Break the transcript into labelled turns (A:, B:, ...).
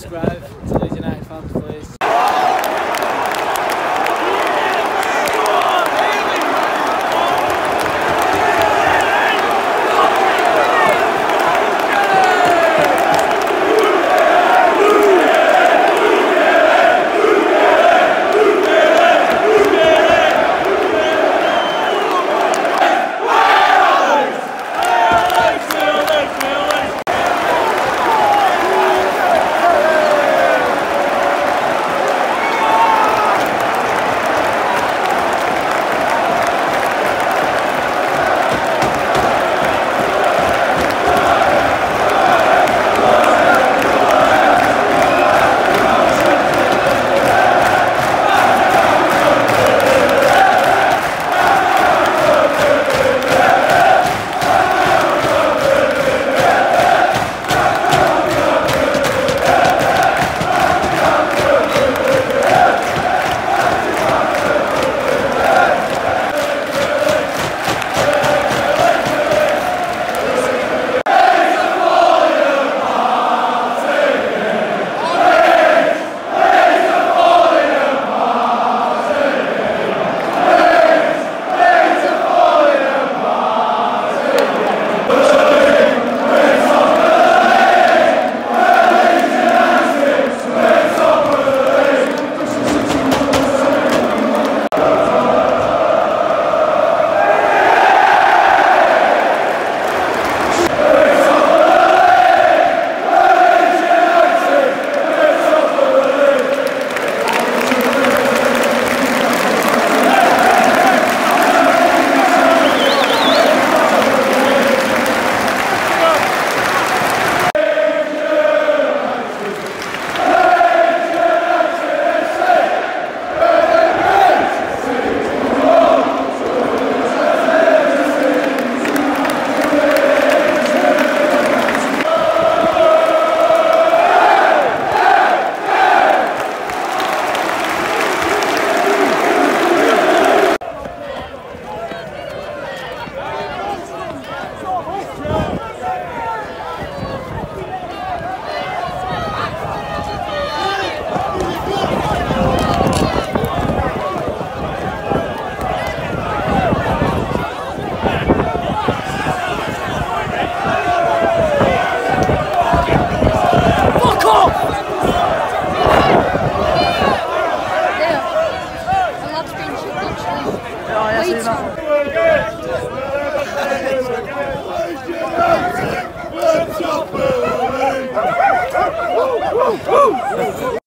A: subscribe to Leeds United fans, please. Let's go,